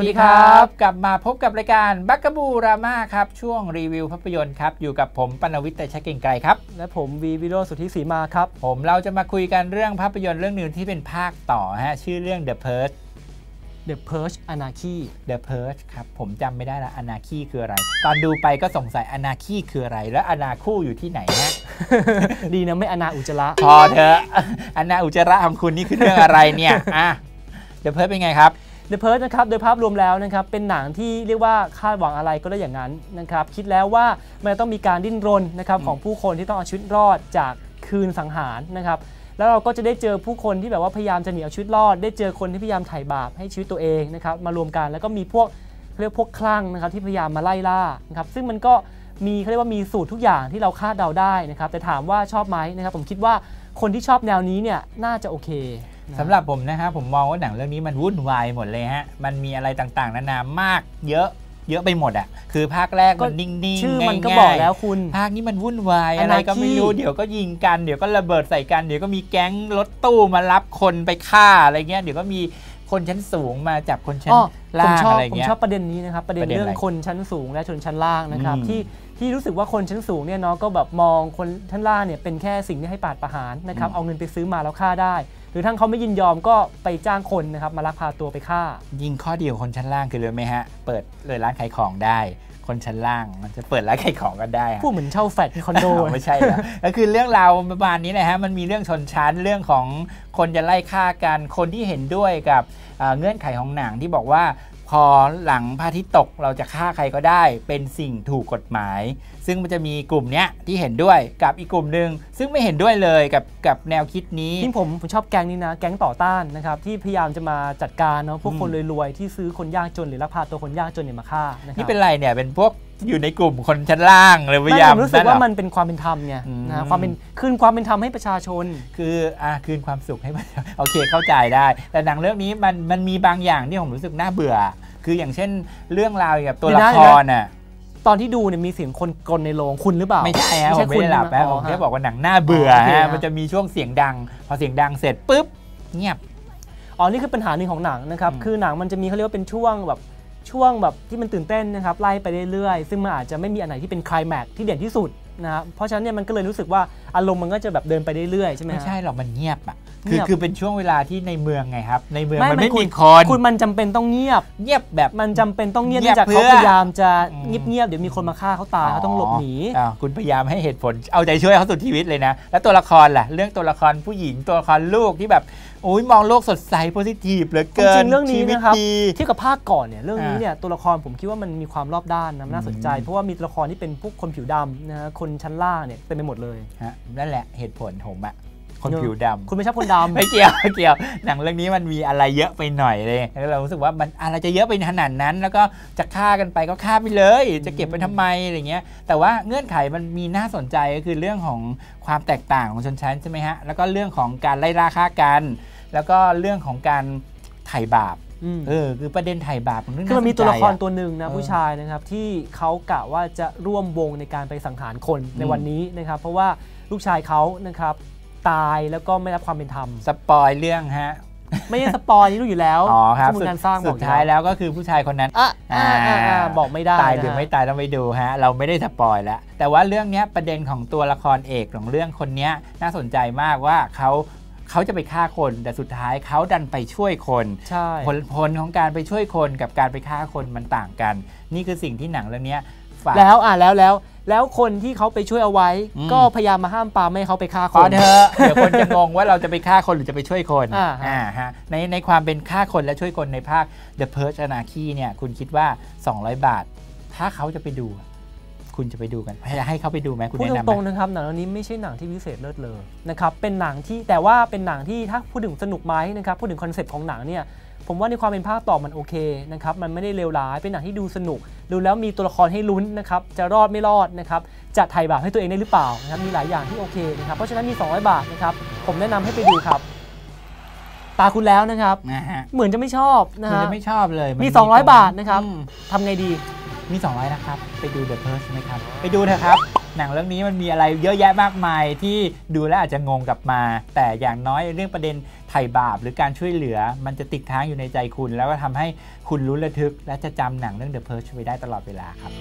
วัสดีครับ กลับมาพบกับรายการบักกบูรามาครับ ช่วงรีวิวภาพยนตร์ครับ อยู่กับผมปนวิทย์แต่ชักเก่งไกรครับ และผมวีวิโรจน์สุทธิศรีมาครับ ผมเราจะมาคุยกันเรื่องภาพยนตร์เรื่องหนึ่งที่เป็นภาคต่อฮะ ชื่อเรื่อง The Purge The Purge Anarchy The Purge ครับ ผมจำไม่ได้ละอนาคีคืออะไร ตอนดูไปก็สงสัยอนาคีคืออะไร แล้วอนาคู่อยู่ที่ไหนฮะ ดีนะไม่อนาอุจจาระพอเถอะอนาอุจจาระของคุณนี่คือเรื่องอะไรเนี่ยอะ The Purge เป็นไงครับ The Purge นะครับโดยภาพรวมแล้วนะครับเป็นหนังที่เรียกว่าคาดหวังอะไรก็ได้อย่างนั้นนะครับคิดแล้วว่ามันต้องมีการดิ้นรนนะครับของผู้คนที่ต้องเอาชีวิตรอดจากคืนสังหารนะครับแล้วเราก็จะได้เจอผู้คนที่แบบว่าพยายามจะหนีเอาชีวิตรอด ได้เจอคนที่พยายามไถ่บาปให้ชีวิตตัวเองนะครับมารวมกันแล้วก็มีพวกเขาเรียกพวกคลั่งนะครับที่พยายามมาไล่ล่านะครับซึ่งมันก็มีเขาเรียกว่ามีสูตรทุกอย่างที่เราคาดเดาได้นะครับแต่ถามว่าชอบไหมนะครับผมคิดว่าคนที่ชอบแนวนี้เนี่ยน่าจะโอเคนะ สำหรับผมนะครับผมมองว่าหนังเรื่องนี้มันวุ่นวายหมดเลยฮะ มันมีอะไรต่างๆนานามากเยอะเยอะไปหมดอะ คือภาคแรกมันนิ่งๆชื่อมันก็ง่ายๆบอกแล้วคุณ ภาคนี้มันวุ่นวายอนาคีอะไรก็ไม่รู้เดี๋ยวก็ยิงกันเดี๋ยวก็ระเบิดใส่กันเดี๋ยวก็มีแก๊งรถตู้มารับคนไปฆ่าอะไรเงี้ยเดี๋ยวก็มีคนชั้นสูงมาจับคนชั้นอ๋อผล่ามงชอบอะไรผมเงี้ยชอบประเด็นนี้นะครับประเด็นประเด็นเรื่องอะไรคนชั้นสูงและชนชั้นล่างนะครับอืมที่ ที่รู้สึกว่าคนชั้นสูงเนี่ยเนาะก็แบบมองคนชั้นล่างเนี่ยเป็นแค่สิ่งที่ให้ปาดประหารนะครับเอาเงินไปซื้อมาแล้วฆ่าได้ หรือทั้งเขาไม่ยินยอมก็ไปจ้างคนนะครับมาลักพาตัวไปฆ่า ยิงข้อเดียวคนชั้นล่างคือเลยไหมฮะ เปิดเลยร้านขายของได้ คนชั้นล่างมันจะเปิดร้านขายของกันได้ฮะพูดเหมือนเช่าแฟลตคอนโดไม่ใช่แล้วก็คือเรื่องราวประมาณนี้นะฮะมันมีเรื่องชนชั้นเรื่องของคนจะไล่ฆ่ากันคนที่เห็นด้วยกับเอ่อเงื่อนไขของหนังที่บอกว่า พอหลังพระอาทิตย์ตกเราจะฆ่าใครก็ได้เป็นสิ่งถูกกฎหมาย ซึ่งมันจะมีกลุ่มเนี้ยที่เห็นด้วยกับอีกกลุ่มหนึ่งซึ่งไม่เห็นด้วยเลยกับกับแนวคิดนี้ที่ผมผมชอบแก๊งนี้นะ แก๊งต่อต้านนะครับที่พยายามจะมาจัดการเนาะพวกอืมคนรวยๆที่ซื้อคนยากจนหรือลักพาตัวคนยากจนเนี่ยมาฆ่านะครับนี่เป็นไรเนี่ยเป็นพวก อยู่ในกลุ่มคนชั้นล่างเลยพไม่ยายามผมรู้สึกว่าเหอมันเป็นความเป็นธรรมไงอืมนะความเป็นคืนความเป็นธรรมให้ประชาชน คืออะคืนความสุขให้มันโอเคเข้าใจได้ แต่หนังเรื่องนี้มันมันมีบางอย่างที่ผมรู้สึกน่าเบื่อ คืออย่างเช่นเรื่องราวเกี่ยวกับตัวเดี๋ละยวนะครน่ะตอนที่ดูเนี่ยมีเสียงคนกลนในโรงคุณหรือเปล่า ไม่ใช่ฮะผมไม่คุณได้หลับใช่นะไหผมแค่ฮะบอกว่าหนังน่าเบื่ออ๋อโอเคฮะฮะมันจะมีช่วงเสียงดัง พอเสียงดังเสร็จปุ๊บเงียบอ๋อนี่คือปัญหาหนึ่งของหนังนะครับอืมคือหนังมันจะมีเขาเรียกว่าเป็นช่วงแบบ ช่วงแบบที่มันตื่นเต้นนะครับไล่ไปเรื่อยๆ ซึ่งมันอาจจะไม่มีอันไหนที่เป็นคลายแม็กซ์ที่เด่นที่สุดนะครับเพราะฉะนั้นเนี่ยมันก็เลยรู้สึกว่าอารมณ์มันก็จะแบบเดินไปเรื่อยๆใช่ไหมไม่ใช่หรอกมันเงียบอะคือยบคือเป็นช่วงเวลาที่ในเมืองไงครับ ในเมืองไม่มันไม่ไม่คุมีณคนคุณมันจำเป็นต้องเงียบ เงียบแบบมันจำเป็นต้องเงียบเงียบเนื่องจากเพื่เขาอพยายามจะอืมเงียบๆเดี๋ยวมีคนมาฆ่าเขาตายเขาต้องหลบหนีอ๋อคุณพยายามให้เหตุผลเอาใจช่วยเขาสุดชีวิตเลยนะ แล้วตัวละครล่ะ เรื่องตัวละครผู้หญิงตัวละครลูกที่แบบโอ้ยมองโลกสดใสโพซิทีฟเหลือเกินจริงๆเรื่องนี้ชีวิตนะครับดีเทียบกับภาคก่อนเนี่ยเรื่องนี้อ่าเนี่ยตัวละครผมคิดว่ามันมีความรอบด้านนะน่าสนใจอืมเพราะว่ามีตัวละครที่เป็นพวกคนผิวดำนะฮะคนชั้นล่างเนี่ยเต็มไปหมดเลยฮะนั่นแหละเหตุผลผมอะ คนเนอะผิวดำคุณไม่ชอบคนดำไม่เกี่ยวไม่เกี่ยวหนังเรื่องนี้มันมีอะไรเยอะไปหน่อยเลยแล้วเรารู้สึกว่ามันอะไรจะเยอะไปขนาดนั้น แล้วก็จะฆ่ากันไปก็ฆ่าไปเลย จะเก็บไปทำไมอะไรเงี้ย แต่ว่าเงื่อนไขมันมีน่าสนใจก็คือเรื่องของความแตกต่างของชนชั้นใช่ไหมฮะแล้วก็เรื่องของการไล่ล่าฆ่ากัน แล้วก็เรื่องของการไถ่บาปอืมเออคือประเด็นไถ่บาปมันเรื่องคือมันมีาสตัวใจละครอะตัวหนึ่งนะเออผู้ชายนะครับที่เขากะว่าจะร่วมวงในการไปสังหารคนในอืมวันนี้นะครับ เพราะว่าลูกชายเขานะครับ ตายแล้วก็ไม่รับความเป็นธรรม spoil เรื่องฮะ ไม่ใช่ spoil นี่รู้อยู่แล้วอ๋อครับข้อมูลการสร้างบอกสุดท้ายแล้วก็คือผู้ชายคนนั้น อะอ่าอ่าอ่าบอกไม่ได้ตายหรือนะฮะไม่ตายต้องไปดูฮะ เราไม่ได้ spoil แล้วแต่ว่าเรื่องเนี้ยประเด็นของตัวละครเอกของเรื่องคนเนี้ยน่าสนใจมากว่าเขาเขาจะไปฆ่าคนแต่สุดท้ายเขาดันไปช่วยคน ใช่ ผลผลของการไปช่วยคนกับการไปฆ่าคนมันต่างกัน นี่คือสิ่งที่หนังเรื่องเนี้ยฝากแล้วอ่าแล้วแล้ว แล้วคนที่เขาไปช่วยเอาไว้อืมก็พยายามมาห้ามปรามไม่ให้เขาไปฆ่าคนขอเถอะเดี๋ยวคนจะงงว่าเราจะไปฆ่าคนหรือจะไปช่วยคนอ่าฮะอ่าฮะในในความเป็นฆ่าคนและช่วยคนในภาค The Purge Anarchy เนี่ยคุณคิดว่า 200 บาท ถ้าเขาจะไปดูคุณจะไปดูกันให้ให้เขาไปดูไหมคุณพูดแนะนำไหมตรงๆนะครับหนังเรื่องนี้ไม่ใช่หนังที่พิเศษเลิศเลยนะครับเป็นหนังที่แต่ว่าเป็นหนังที่ถ้าพูดถึงสนุกไหมนะครับพูดถึง concept ของหนังเนี่ย ผมว่าในความเป็นภาคต่อมันโอเคนะครับมันไม่ได้เลวร้ายเป็นหนังที่ดูสนุก ดูแล้วมีตัวละครให้ลุ้นนะครับจะรอดไม่รอดนะครับจะไถ่บาปให้ตัวเองได้หรือเปล่านะครับมีหลายอย่างที่โอเคนะครับเพราะฉะนั้นมี 200 บาทนะครับผมแนะนำให้ไปดูครับตาคุณแล้วนะครับนะฮะเหมือนจะไม่ชอบนะคุณฮะจะไม่ชอบเลยนมี 200 บาทนะครับอืมทำไงดี มี 200 นะครับ ไปดู The Purge ไหมครับ ไปดูเถอะครับ หนังเรื่องนี้มันมีอะไรเยอะแยะมากมายที่ดูแล้วอาจจะงงกลับมา แต่อย่างน้อยเรื่องประเด็นไถ่บาปหรือการช่วยเหลือ มันจะติดค้างอยู่ในใจคุณ แล้วก็ทำให้คุณรู้ระทึก และจะจำหนังเรื่อง The Purge ไว้ได้ตลอดเวลาครับ